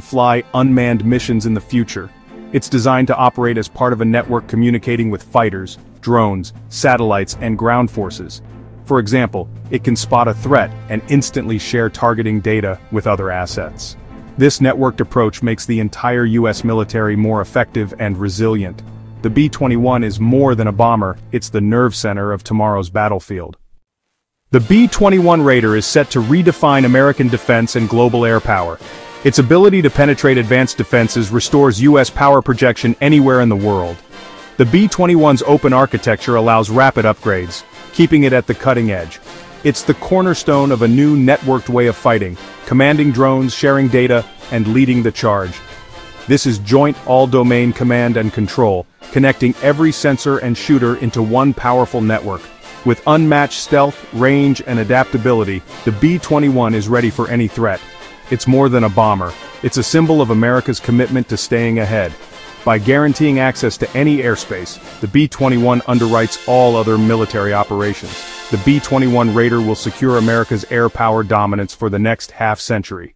fly unmanned missions in the future. It's designed to operate as part of a network communicating with fighters, drones, satellites, and ground forces. For example, it can spot a threat and instantly share targeting data with other assets. This networked approach makes the entire US military more effective and resilient. The B-21 is more than a bomber, it's the nerve center of tomorrow's battlefield. The B-21 Raider is set to redefine American defense and global air power. Its ability to penetrate advanced defenses restores U.S. power projection anywhere in the world. The B-21's open architecture allows rapid upgrades, keeping it at the cutting edge. It's the cornerstone of a new networked way of fighting, commanding drones, sharing data, and leading the charge. This is joint all-domain command and control, connecting every sensor and shooter into one powerful network. With unmatched stealth, range, and adaptability, the B-21 is ready for any threat. It's more than a bomber, it's a symbol of America's commitment to staying ahead. By guaranteeing access to any airspace, the B-21 underwrites all other military operations. The B-21 Raider will secure America's air power dominance for the next half-century.